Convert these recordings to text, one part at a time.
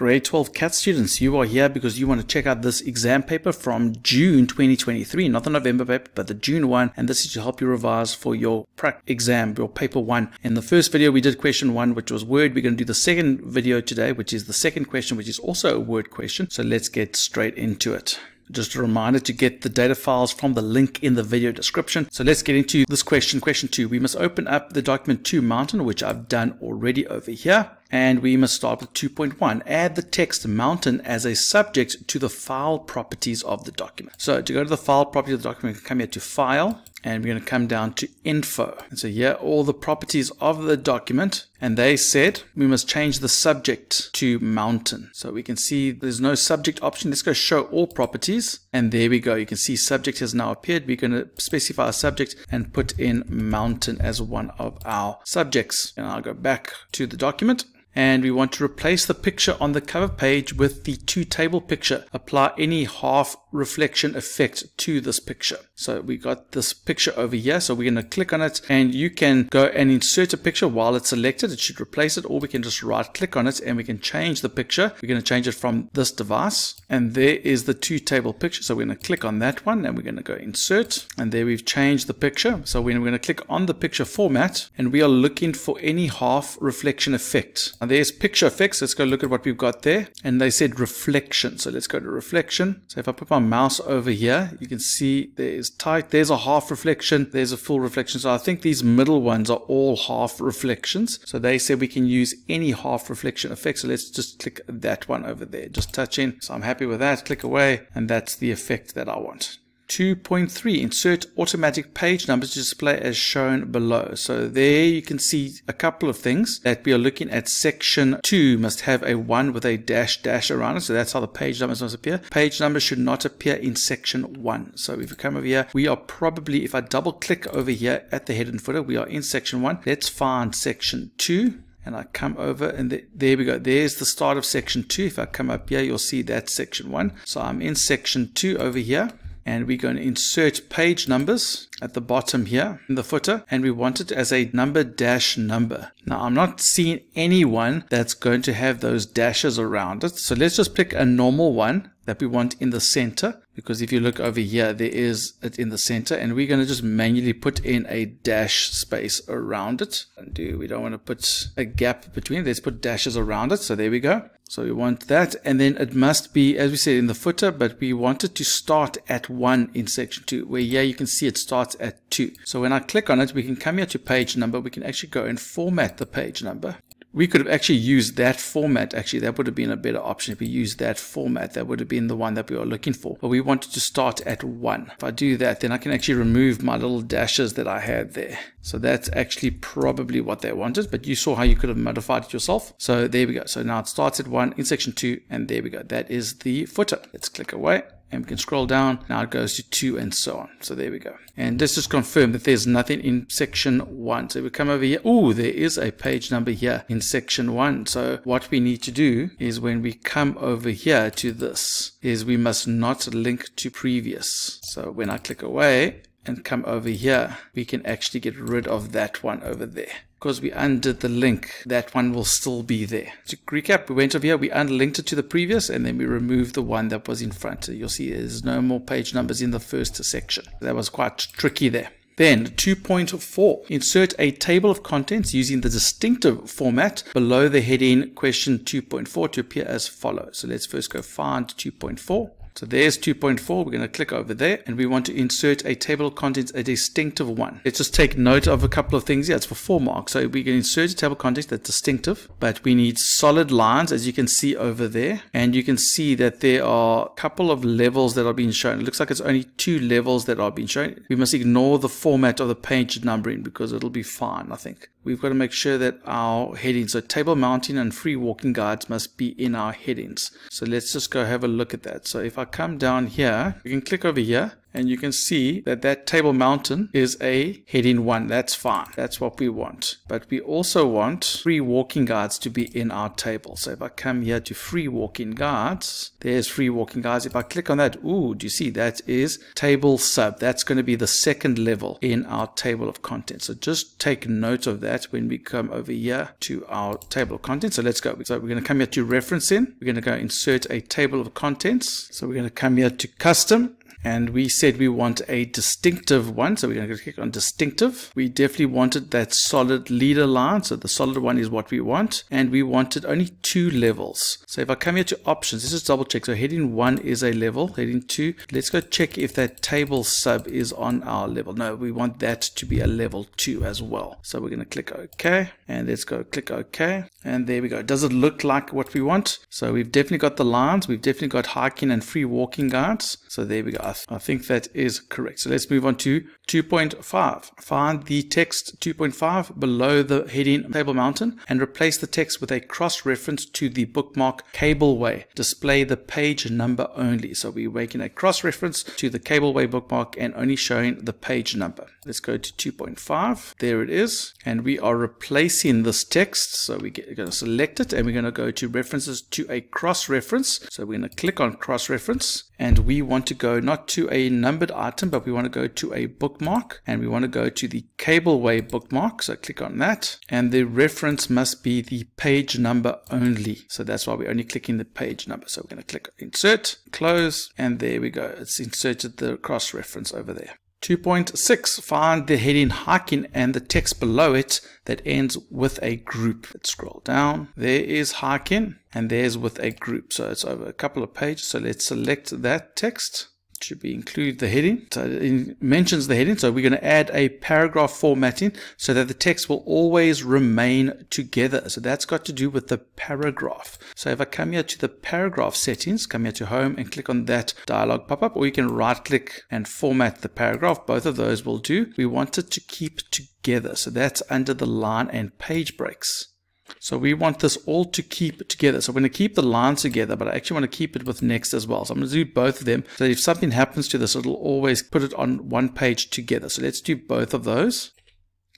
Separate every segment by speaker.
Speaker 1: Grade 12 CAT students, you are here because you want to check out this exam paper from June 2023, not the November paper, but the June one. And this is to help you revise for your prac exam, your paper one. In the first video, we did question one, which was word. We're going to do the second video today, which is the second question, which is also a word question. So let's get straight into it. Just a reminder to get the data files from the link in the video description. So let's get into this question. Question two, we must open up the document to mountain, which I've done already over here. And we must start with 2.1. Add the text mountain as a subject to the file properties of the document. So to go to the file property of the document, come here to file, and we're going to come down to info. And so here all the properties of the document and they said we must change the subject to mountain. So we can see there's no subject option. Let's go show all properties and there we go. You can see subject has now appeared. We're going to specify a subject and put in mountain as one of our subjects. And I'll go back to the document and we want to replace the picture on the cover page with the two table picture. Apply any half reflection effect to this picture. So we got this picture over here. So we're going to click on it and you can go and insert a picture while it's selected. It should replace it or we can just right click on it and we can change the picture. We're going to change it from this device and there is the two table picture. So we're going to click on that one and we're going to go insert and there we've changed the picture. So we're going to click on the picture format and we are looking for any half reflection effect. There's picture effects. Let's go look at what we've got there. And they said reflection. So let's go to reflection. So if I put my mouse over here, you can see there's tight, there's a half reflection, there's a full reflection. So I think these middle ones are all half reflections. So they said we can use any half reflection effect. So let's just click that one over there, just touch in. So I'm happy with that. Click away. And that's the effect that I want. 2.3 insert automatic page numbers to display as shown below. So there you can see a couple of things that we are looking at. Section 2 must have a 1 with a dash dash around it. So that's how the page numbers must appear. Page numbers should not appear in section 1 so if we come over here we are probably if I double click over here at the head and footer we are in section 1 let's find section 2 and I come over and th there we go. There's the start of section 2. If I come up here, you'll see that section 1. So I'm in section 2 over here and we're going to insert page numbers at the bottom here in the footer and we want it as a number dash number. Now I'm not seeing anyone that's going to have those dashes around it. So let's just pick a normal one that we want in the center because if you look over here there is it in the center and we're going to just manually put in a dash space around it. And do we don't want to put a gap between let's put dashes around it. So there we go. So we want that and then it must be as we said in the footer but we want it to start at 1 in section 2 where yeah you can see it starts at 2 so when I click on it we can come here to page number. We can actually go and format the page number we could have actually used that format. Actually, that would have been a better option. If we used that format, that would have been the one that we were looking for. But we wanted to start at one. If I do that, then I can actually remove my little dashes that I had there. So that's actually probably what they wanted, but you saw how you could have modified it yourself. So there we go. So now it starts at one in section two, and there we go. That is the footer. Let's click away and we can scroll down. Now it goes to 2 and so on. So there we go. And let's just confirm that there's nothing in section 1 so we come over here oh there is a page number here in section 1 so what we need to do is when we come over here to this is we must not link to previous. So when I click away and come over here, we can actually get rid of that one over there. Because we undid the link, that one will still be there. To recap, we went over here, we unlinked it to the previous, and then we removed the one that was in front. You'll see there's no more page numbers in the first section. That was quite tricky there. Then 2.4, insert a table of contents using the distinctive format below the heading question 2.4 to appear as follows. So let's first go find 2.4. So there's 2.4. We're going to click over there and we want to insert a table of contents, a distinctive one. Let's just take note of a couple of things. Yeah, it's for four marks. So we can insert a table of contents that's distinctive, but we need solid lines as you can see over there. And you can see that there are a couple of levels that are being shown. It looks like it's only two levels that are being shown. We must ignore the format of the page numbering because it'll be fine, I think we've got to make sure that our headings, so table mountain and free walking guides must be in our headings. So let's just go have a look at that. So if I come down here, You can click over here and you can see that that table mountain is a heading one. That's fine. That's what we want. But we also want free walking guides to be in our table. So if I come here to free walking guides, there's free walking guides. If I click on that, ooh, do you see that is table sub. That's going to be the second level in our table of contents. So just take note of that when we come over here to our table of contents. So let's go. So we're going to come here to referencing. We're going to go insert a table of contents. So we're going to come here to custom and we said we want a distinctive one so we're going to click on distinctive. We definitely wanted that solid leader line so the solid one is what we want. And we wanted only two levels. So if I come here to options this is double check. So heading one is a level heading two let's go check if that table sub is on our level. No we want that to be a level two as well. So we're going to click OK and let's go click OK and there we go. Does it look like what we want? So we've definitely got the lines. We've definitely got hiking and free walking guides. So there we go I, I think that is correct. So let's move on to 2.5. Find the text 2.5 below the heading Table Mountain and replace the text with a cross-reference to the bookmark Cableway. Display the page number only. So we're making a cross-reference to the Cableway bookmark and only showing the page number. Let's go to 2.5. There it is. And we are replacing this text. So we're going to select it and we're going to go to references to a cross-reference. So we're going to click on cross-reference and we want to go not to a numbered item, but we want to go to a bookmark and we want to go to the cableway bookmark. So click on that and the reference must be the page number only. So that's why we're only clicking the page number. So we're going to click insert, close, and there we go. It's inserted the cross reference over there. 2.6 Find the heading hiking and the text below it that ends with a group. Let's scroll down. There is hiking and there's with a group. So it's over a couple of pages. So let's select that text should be include the heading. So it mentions the heading. So we're going to add a paragraph formatting so that the text will always remain together. So that's got to do with the paragraph. So if I come here to the paragraph settings, come here to home and click on that dialog pop up, or you can right click and format the paragraph. Both of those will do. We want it to keep together. So that's under the line and page breaks. So we want this all to keep together. So we're going to keep the lines together, but I actually want to keep it with next as well. So I'm going to do both of them. So if something happens to this, it'll always put it on one page together. So let's do both of those.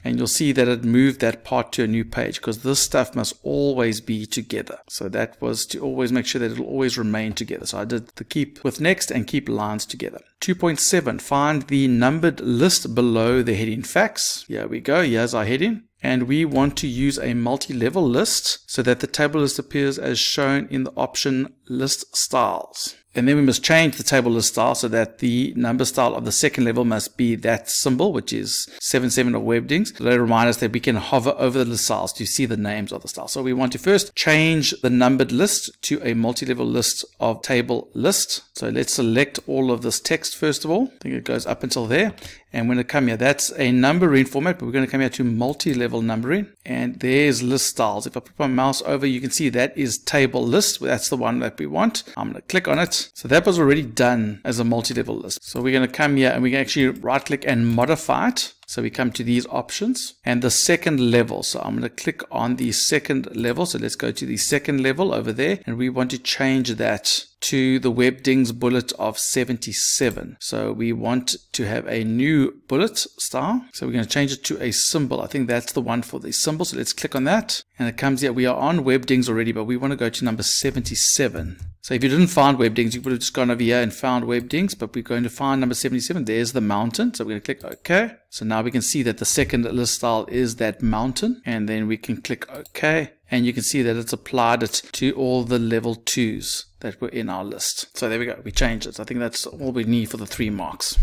Speaker 1: And you'll see that it moved that part to a new page because this stuff must always be together. So that was to always make sure that it'll always remain together. So I did the keep with next and keep lines together. 2.7, find the numbered list below the heading facts. Here we go. Here's our heading and we want to use a multi-level list so that the table list appears as shown in the option list styles. And then we must change the table list style so that the number style of the second level must be that symbol, which is 77 or Webdings. So they remind us that we can hover over the list styles to see the names of the styles. So we want to first change the numbered list to a multi-level list of table list. So let's select all of this text first of all. I think it goes up until there. And going to come here. That's a numbering format, but we're going to come here to multi-level numbering. And there's list styles. If I put my mouse over, you can see that is table list. That's the one that we want. I'm going to click on it. So that was already done as a multi-level list. So we're going to come here and we can actually right click and modify it. So we come to these options and the second level. So I'm going to click on the second level. So let's go to the second level over there and we want to change that to the Webdings bullet of 77. So we want to have a new bullet style. So we're going to change it to a symbol. I think that's the one for the symbol. So let's click on that. And it comes here. We are on Webdings already, but we want to go to number 77. So if you didn't find Webdings, you would have just gone over here and found Webdings, but we're going to find number 77. There's the mountain. So we're going to click OK. So now we can see that the second list style is that mountain. And then we can click OK. And you can see that it's applied it to all the level twos that were in our list. So there we go. We changed it. I think that's all we need for the three marks.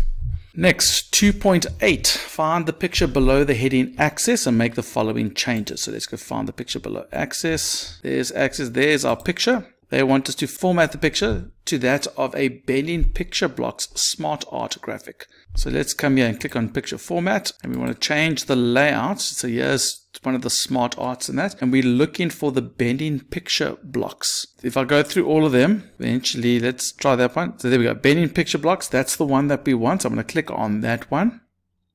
Speaker 1: Next, 2.8, find the picture below the heading access and make the following changes. So let's go find the picture below access. There's access. There's our picture. They want us to format the picture to that of a Bending Picture Blocks Smart Art graphic. So let's come here and click on picture format and we want to change the layout. So here's one of the smart arts in that. And we're looking for the bending picture blocks. If I go through all of them, eventually let's try that one. So there we go. Bending picture blocks. That's the one that we want. So I'm going to click on that one.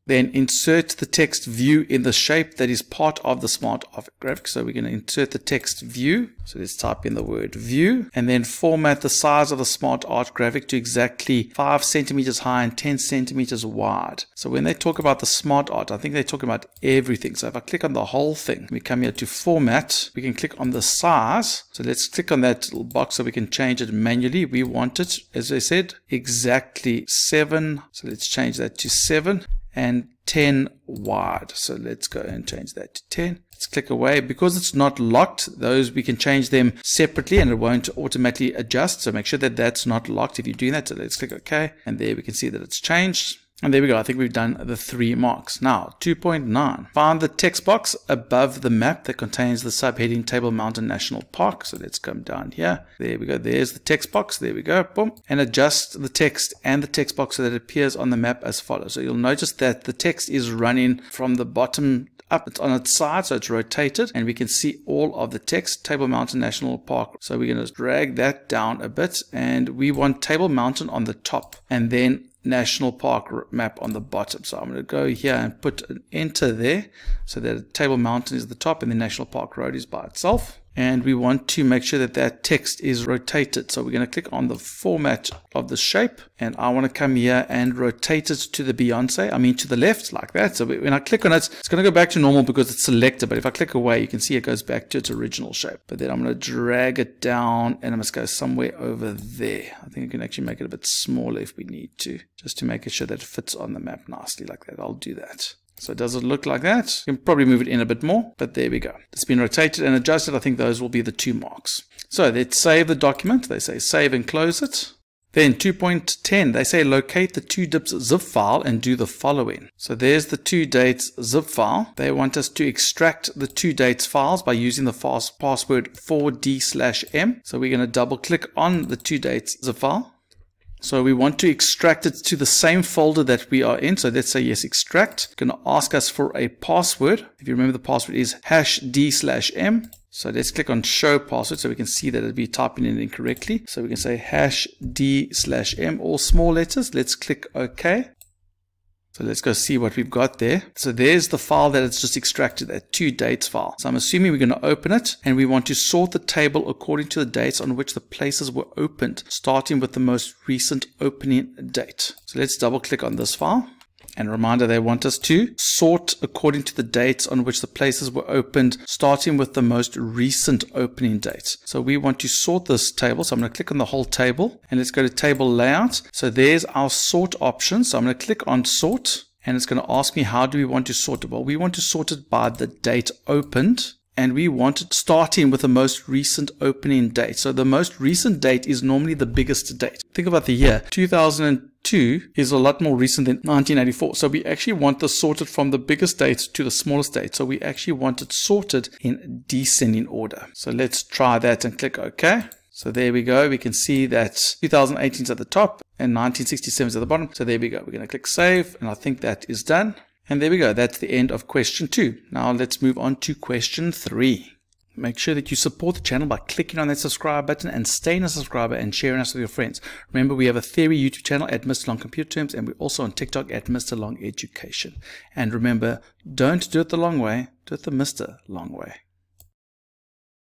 Speaker 1: Then insert the text view in the shape that is part of the smart graphic. So we're going to insert the text view. So let's type in the word view and then format the size of the smart art graphic to exactly 5 centimeters high and 10 centimeters wide. So when they talk about the smart art, I think they're talking about everything. So if I click on the whole thing, we come here to format, we can click on the size. So let's click on that little box so we can change it manually. We want it, as I said, exactly 7. So let's change that to 7 and 10 wide. So let's go and change that to 10. Let's click away. Because it's not locked, those we can change them separately and it won't automatically adjust. So make sure that that's not locked if you're doing that. So let's click OK. And there we can see that it's changed. And there we go. I think we've done the three marks. Now, 2.9. Find the text box above the map that contains the subheading Table Mountain National Park. So let's come down here. There we go. There's the text box. There we go. Boom. And adjust the text and the text box so that it appears on the map as follows. So you'll notice that the text is running from the bottom up it's on its side so it's rotated and we can see all of the text table mountain national park so we're going to drag that down a bit and we want table mountain on the top and then national park map on the bottom. So I'm going to go here and put an enter there so that Table Mountain is the top and the National Park Road is by itself and we want to make sure that that text is rotated. So we're going to click on the format of the shape and I want to come here and rotate it to the Beyonce, I mean to the left like that. So when I click on it, it's going to go back to normal because it's selected. But if I click away, you can see it goes back to its original shape. But then I'm going to drag it down and I must go somewhere over there. I think I can actually make it a bit smaller if we need to, just to make sure that it fits on the map nicely like that. I'll do that. So does it look like that? You can probably move it in a bit more, but there we go. It's been rotated and adjusted. I think those will be the two marks. So let's save the document. They say save and close it. Then 2.10, they say locate the two dips zip file and do the following. So there's the two dates zip file. They want us to extract the two dates files by using the fast password 4d slash m. So we're going to double click on the two dates zip file. So we want to extract it to the same folder that we are in. So let's say yes, extract. It's going to ask us for a password. If you remember the password is hash d slash m. So let's click on show password so we can see that it'll be typing in incorrectly. So we can say hash d slash m, all small letters. Let's click OK. So let's go see what we've got there. So there's the file that it's just extracted, that two dates file. So I'm assuming we're going to open it and we want to sort the table according to the dates on which the places were opened, starting with the most recent opening date. So let's double click on this file. And reminder, they want us to sort according to the dates on which the places were opened, starting with the most recent opening date. So we want to sort this table. So I'm going to click on the whole table and let's go to table layout. So there's our sort option. So I'm going to click on sort and it's going to ask me how do we want to sort it? Well, we want to sort it by the date opened and we want it starting with the most recent opening date. So the most recent date is normally the biggest date. Think about the year 2002 is a lot more recent than 1984. So we actually want this sorted from the biggest date to the smallest date. So we actually want it sorted in descending order. So let's try that and click OK. So there we go. We can see that 2018 is at the top and 1967 is at the bottom. So there we go. We're going to click save and I think that is done. And there we go. That's the end of question two. Now let's move on to question three. Make sure that you support the channel by clicking on that subscribe button and staying a subscriber and sharing us with your friends. Remember, we have a theory YouTube channel at Mr. Long Computer Terms and we're also on TikTok at Mr. Long Education. And remember, don't do it the long way, do it the Mr. Long way.